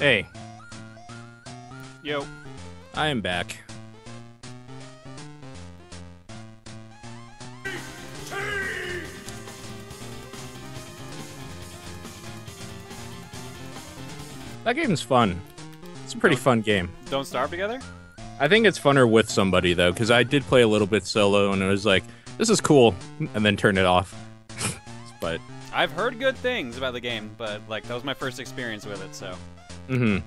Hey, Yo. I am back. That game's fun. It's a pretty fun game. Don't starve together? I think it's funner with somebody though, because I did play a little bit solo and it was like, this is cool, and then turn it off. [LAUGHS] but, I've heard good things about the game, but like that was my first experience with it, so hmm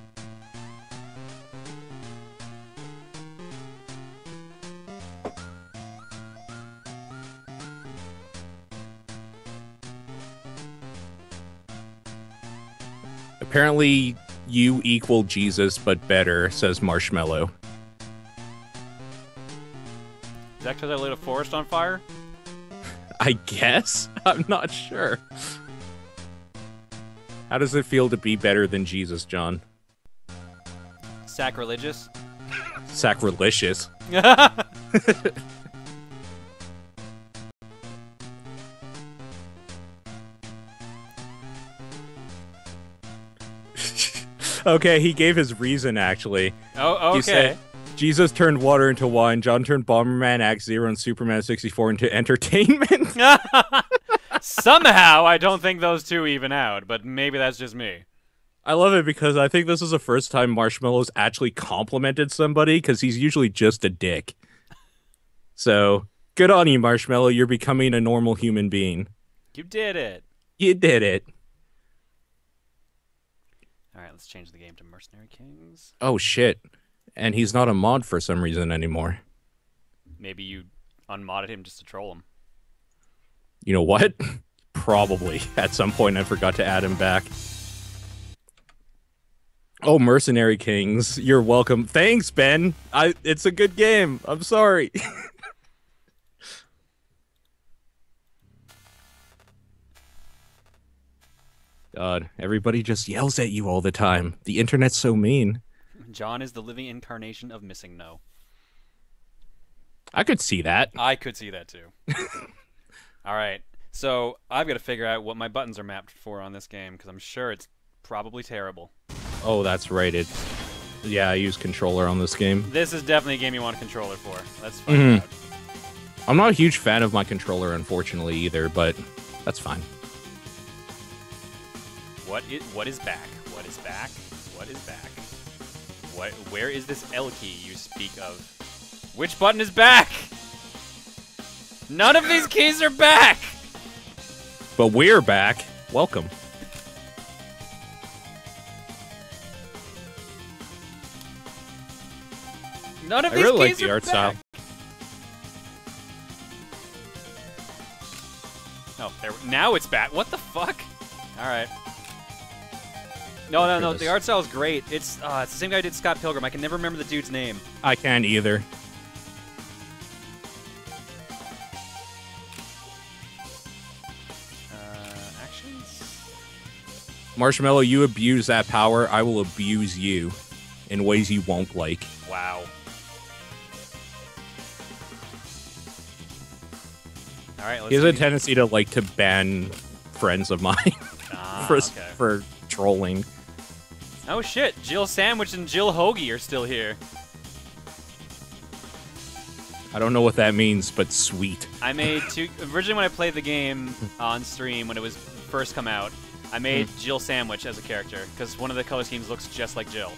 Apparently, you equal Jesus, but better, says Marshmallow. is that because I lit a forest on fire? [LAUGHS] I guess? [LAUGHS] I'm not sure. How does it feel to be better than Jesus, Jon? Sacrilegious? Sacrilegious. [LAUGHS] okay, he gave his reason actually. oh, He okay. said, Jesus turned water into wine, Jon turned Bomberman Act Zero and Superman 64 into entertainment. [LAUGHS] Somehow, I don't think those two even out, but maybe that's just me. I love it because I think this is the first time Marshmallow's actually complimented somebody because he's usually just a dick. So, good on you, Marshmallow. You're becoming a normal human being. You did it. You did it. All right, let's change the game to Mercenary Kings. Oh, shit. And he's not a mod for some reason anymore. Maybe you unmodded him just to troll him. You know what? [LAUGHS] Probably. At some point, I forgot to add him back. Oh, Mercenary Kings, you're welcome. Thanks, Ben. I. It's a good game. I'm sorry. [LAUGHS] God, everybody just yells at you all the time. The internet's so mean. Jon is the living incarnation of MissingNo. I could see that. I could see that too. [LAUGHS] All right. So I've got to figure out what my buttons are mapped for on this game because I'm sure it's probably terrible. Oh, that's right. It. Yeah, I use controller on this game. This is definitely a game you want a controller for. That's fine. find Mhm. I'm not a huge fan of my controller, unfortunately, either, but that's fine. What is what is back? What is back? What is back? What? Where is this L key you speak of? Which button is back? None of these keys are back. But we're back. Welcome. None of I these really like keys the are art back. style. Oh, there. Now it's back. What the fuck? All right. No, no, no. The art style is great. It's uh, it's the same guy who did Scott Pilgrim. I can never remember the dude's name. I can't either. Marshmallow, you abuse that power, I will abuse you in ways you won't like. Wow. All right. Let's He has a tendency to like to ban friends of mine [LAUGHS] Ah, for okay. for trolling. Oh shit! Jill Sandwich and Jill Hoagie are still here. I don't know what that means, but sweet. I made two. Originally, when I played the game on stream when it was first come out, I made Jill Sandwich as a character because one of the color schemes looks just like Jill.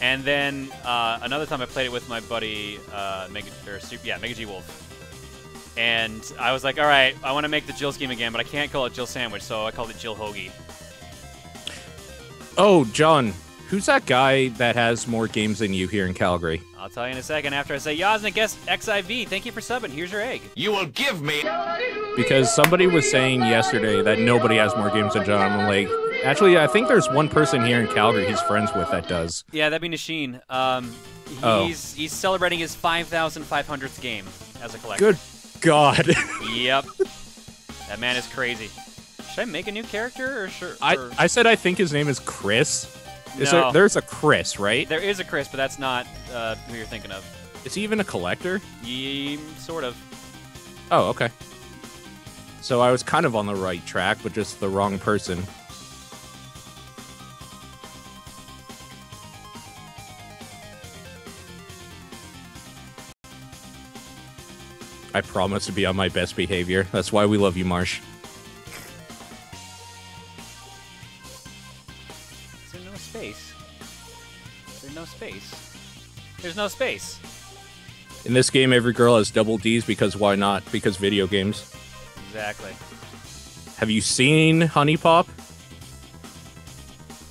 And then uh, another time I played it with my buddy uh, Mega or Super, yeah Mega G Wolf. And I was like, all right, I want to make the Jill scheme again, but I can't call it Jill Sandwich, so I called it Jill Hoagie. Oh, Jon, who's that guy that has more games than you here in Calgary? I'll tell you in a second after I say Yasna guest XIV. Thank you for subbing. Here's your egg. You will give me. Because somebody was saying yesterday that nobody has more games than Jon. I'm like, actually, I think there's one person here in Calgary he's friends with that does. Yeah, that'd be Nasheen. Um, he's Oh. he's celebrating his 5,500th game as a collector. Good God. [LAUGHS] Yep. that man is crazy. Should I make a new character or sure? I, or- I said I think his name is Chris. Is No. there, there's a Chris, right? there is a Chris, but that's not uh, who you're thinking of. Is he even a collector? Ye, sort of. Oh, okay. So I was kind of on the right track, but just the wrong person. I promise to be on my best behavior. That's why we love you, Marsh. No space. In this game, every girl has double D's because why not? Because video games. Exactly. Have you seen HuniePop?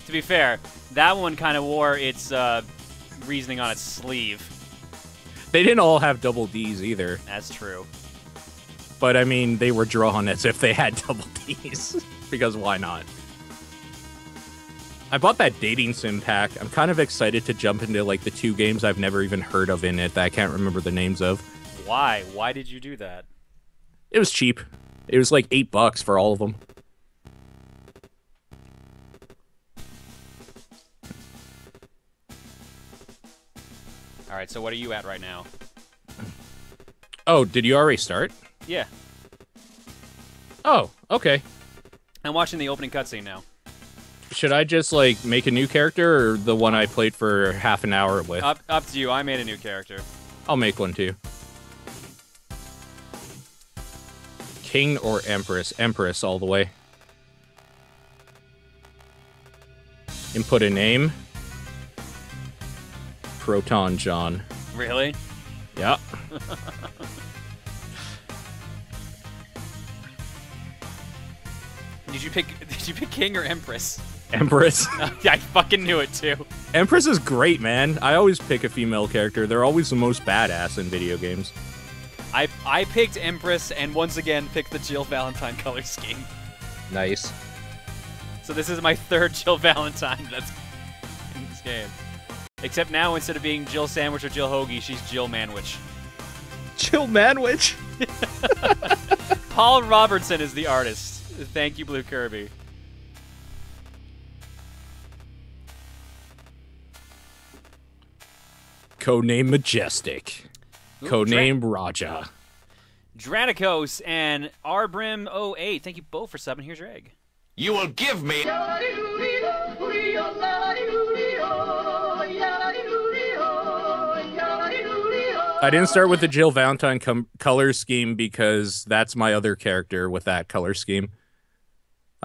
To be fair, that one kind of wore its uh, reasoning on its sleeve. They didn't all have double D's either, That's true. but I mean, they were drawn as if they had [LAUGHS] double D's. because why not? I bought that dating sim pack. I'm kind of excited to jump into like the two games I've never even heard of in it that I can't remember the names of. Why? Why did you do that? It was cheap. It was like eight bucks for all of them. All right, so what are you at right now? Oh, did you already start? Yeah, Oh, okay. I'm watching the opening cutscene now. Should I just like make a new character or the one I played for half an hour with? Up, up to you. I made a new character. I'll make one too. King or Empress? Empress all the way. Input a name. Proton Jon. Really? Yeah. [LAUGHS] Did you pick? [LAUGHS] Did you pick King or Empress? Empress. [LAUGHS] yeah, I fucking knew it too. Empress is great, man. I always pick a female character. They're always the most badass in video games. I I picked Empress and once again picked the Jill Valentine color scheme. Nice. So this is my third [LAUGHS] Jill Valentine that's in this game. Except now instead of being Jill Sandwich or Jill Hoagie, she's Jill Manwich. Chill Manwich. Paul Robertson is the artist. Thank you, Blue Kirby. Codename Majestic. Ooh, Codename Raja. Dranicos and Arbrim08. Thank you both for subbing. Here's your egg. You will give me. I didn't start with the Jill Valentine com- color scheme because that's my other character with that color scheme.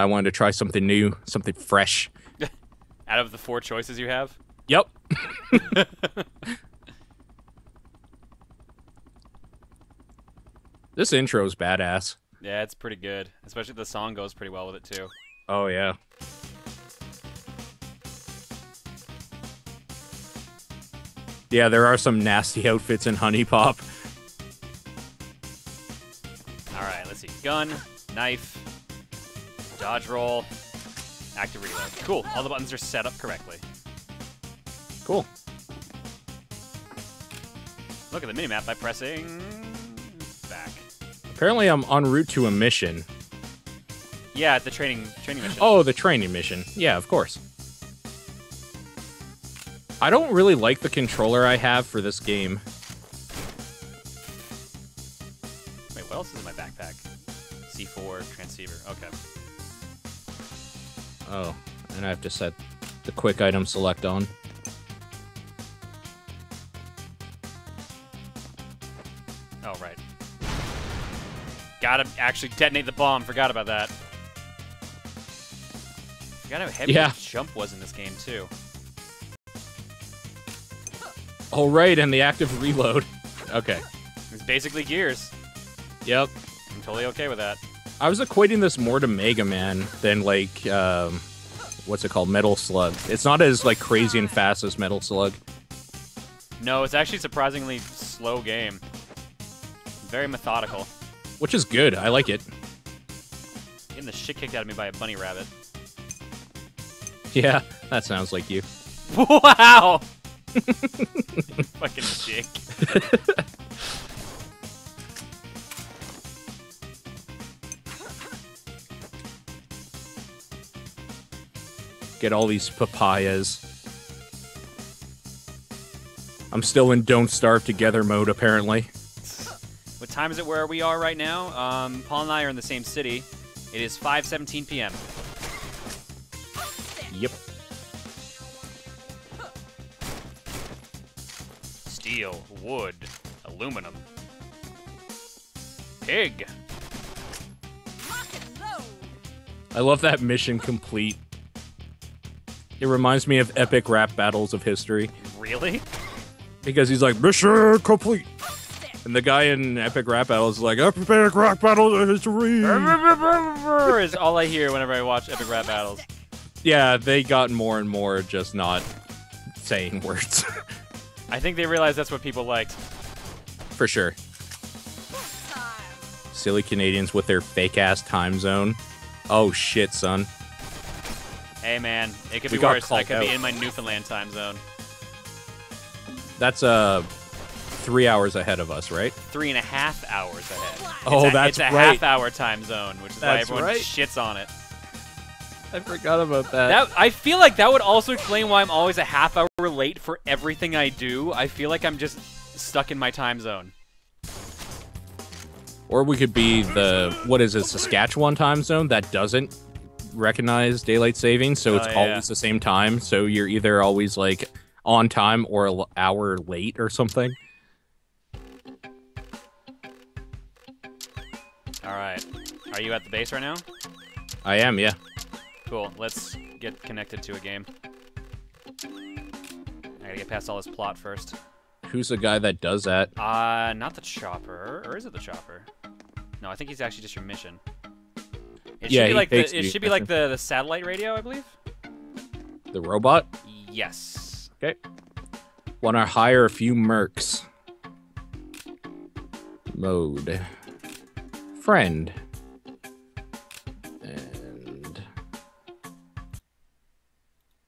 I wanted to try something new, something fresh. [LAUGHS] Out of the four choices you have, Yep. [LAUGHS] this intro's badass. yeah, it's pretty good. Especially the song goes pretty well with it too. Oh yeah. Yeah, there are some nasty outfits in HuniePop. All right, let's see. Gun, knife, dodge roll, active reload. Cool. All the buttons are set up correctly. Cool. Look at the minimap by pressing back. Apparently, I'm en route to a mission. Yeah, at the training training mission. Oh, the training mission. Yeah, of course. I don't really like the controller I have for this game. Wait, what else is in my backpack? C4 transceiver. Okay. Oh, and I have to set the quick item select on. Oh right. Gotta actually detonate the bomb. Forgot about that. Forgot how heavy Yeah. the jump was in this game too. All right, and the active reload. Okay. It's basically Gears. Yep. I'm totally okay with that. I was equating this more to Mega Man than like um, what's it called, Metal Slug. It's not as like crazy and fast as Metal Slug. No, it's actually a surprisingly slow game. Very methodical. which is good. I like it. Getting the shit kicked out of me by a bunny rabbit. [LAUGHS] Yeah, that sounds like you. [LAUGHS] Wow! [LAUGHS] Fucking dick. Get all these papayas. I'm still in Don't Starve Together mode, apparently. What time is it where we are right now? Um, Paul and I are in the same city. It is 5:17 p.m. Yep. Steel, wood, aluminum. Pig. I love that mission complete. It reminds me of epic rap battles of history Really? because he's like mission complete, and the guy in epic rap battles is like epic rap battles of history. [LAUGHS] is all I hear whenever I watch epic rap battles. yeah, they got more and more just not saying [LAUGHS] words I think they realized that's what people liked. for sure. Silly Canadians with their fake ass time zone. Oh shit, son. Hey man, it could We be worse. I called could be in my Newfoundland time zone. That's uh three hours ahead of us, right? Three and a half hours ahead. Oh, it's a, that's it's a right. half hour time zone, which is why That's everyone right. shits on it. I forgot about that. That I feel like that would also explain why I'm always a half hour late for everything I do, I feel like I'm just stuck in my time zone. Or we could be the what is it, Saskatchewan time zone that doesn't recognize daylight saving, so it's Oh, yeah. always the same time. So you're either always like on time or an hour late or something. All right. Are you at the base right now? I am, yeah. Cool. Let's get connected to a game. I gotta get past all this plot first. Who's the guy that does that? Uh, not the chopper, or is it the chopper? No, I think he's actually just your mission. It Yeah, should be like the, it you should be like the, the satellite radio, I believe. The robot? Yes. Okay. Want to hire a few mercs. Mode. Friend. And.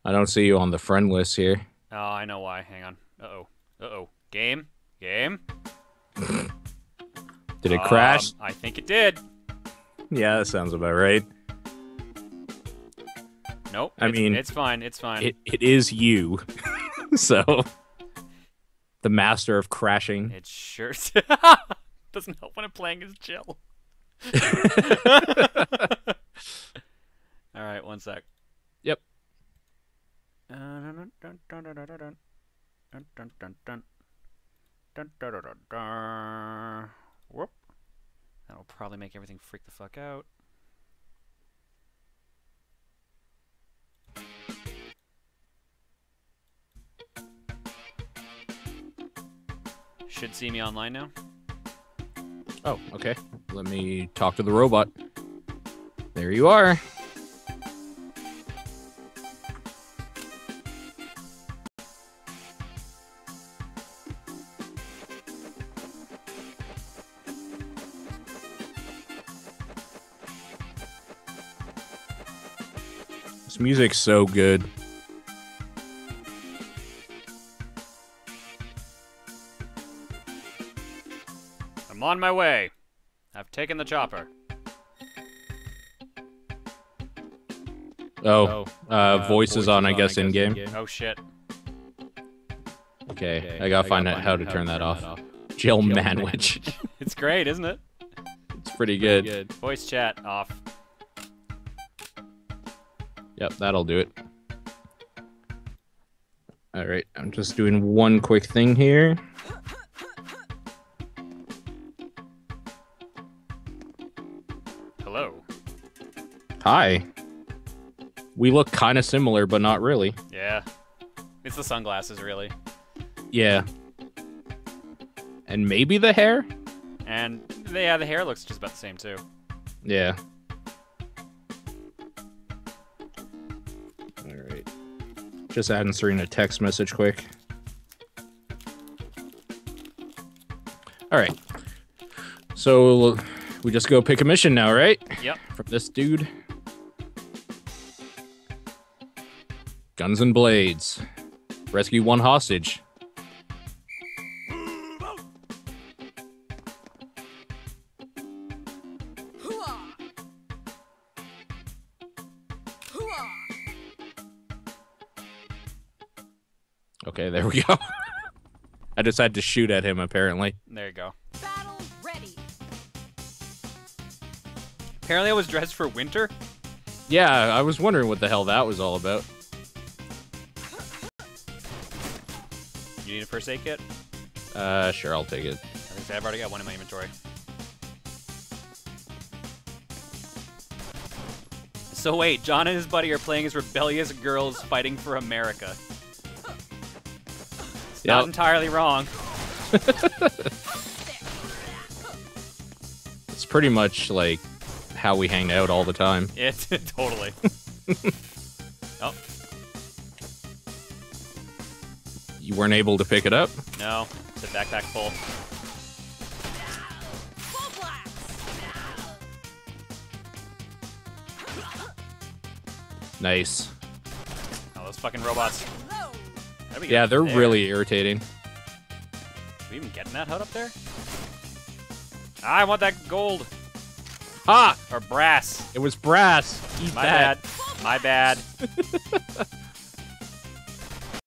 I don't see you on the friend list here. Oh, I know why. Hang on. Uh oh. Uh oh. Game. Game. [LAUGHS] Did it crash? Um, I think it did. Yeah, that sounds about right. Nope. I it's, mean, it's fine. It's fine. It, it is you. so. The master of crashing. It sure doesn't help when I'm playing as Jill. All right, one sec. Yep. Whoop. That'll probably make everything freak the fuck out. Should see me online now. Oh, okay. Let me talk to the robot. There you are. Music's so good. I'm on my way. I've taken the chopper. Oh, uh, voice is on, I guess, in game. Oh shit. Okay, I gotta find out how to turn that off. Jill Manwich. [LAUGHS] It's great, isn't it? it's pretty good. Voice chat off. Yep, that'll do it. All right, I'm just doing one quick thing here. Hello. Hi. We look kind of similar, but not really. Yeah. It's the sunglasses, really. Yeah. And maybe the hair? And yeah, the hair looks just about the same too. Yeah. Just adding answering a text message quick. All right. So we just go pick a mission now, right? Yep. From this dude. Guns and blades. Rescue one hostage. Just had to shoot at him, apparently. There you go. Battle ready. Apparently, I was dressed for winter. Yeah, I was wondering what the hell that was all about. You need a first aid kit? Uh, sure, I'll take it. I think I've already got one in my inventory. So wait, John and his buddy are playing as rebellious girls fighting for America. Not Yep. entirely wrong. [LAUGHS] It's pretty much like how we hang out all the time. It [LAUGHS] totally. [LAUGHS] oh You weren't able to pick it up? no, it's a backpack full. Full. Nice. Oh, those fucking robots. Low. How we get Yeah, they're there? really irritating. Are we even getting that hut up there? I want that gold Ah! or brass. It was brass. Eat My that. bad. My bad. [LAUGHS]